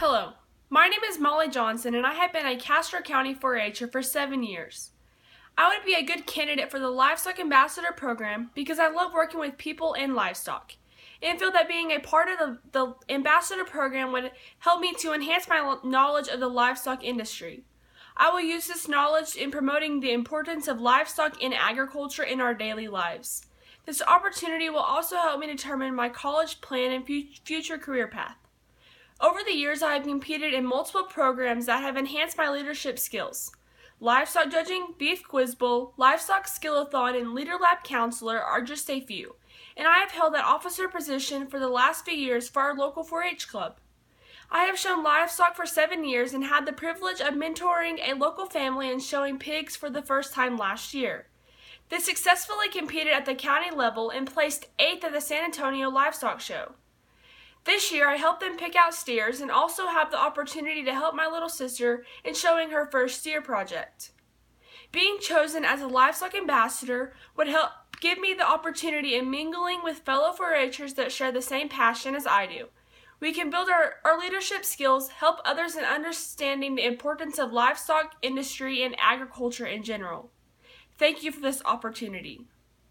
Hello, my name is Molly Johnson and I have been a Castro County 4-H'er for seven years. I would be a good candidate for the Livestock Ambassador program because I love working with people and livestock and feel that being a part of the, the ambassador program would help me to enhance my knowledge of the livestock industry. I will use this knowledge in promoting the importance of livestock in agriculture in our daily lives. This opportunity will also help me determine my college plan and future career path. Over the years, I have competed in multiple programs that have enhanced my leadership skills. Livestock Judging, Beef Quiz Bowl, Livestock Skillathon, and Leader Lab Counselor are just a few, and I have held that officer position for the last few years for our local 4 H club. I have shown livestock for seven years and had the privilege of mentoring a local family and showing pigs for the first time last year. They successfully competed at the county level and placed eighth at the San Antonio Livestock Show. This year, I helped them pick out steers and also have the opportunity to help my little sister in showing her first steer project. Being chosen as a livestock ambassador would help give me the opportunity in mingling with fellow 4-Hers that share the same passion as I do. We can build our, our leadership skills, help others in understanding the importance of livestock industry and agriculture in general. Thank you for this opportunity.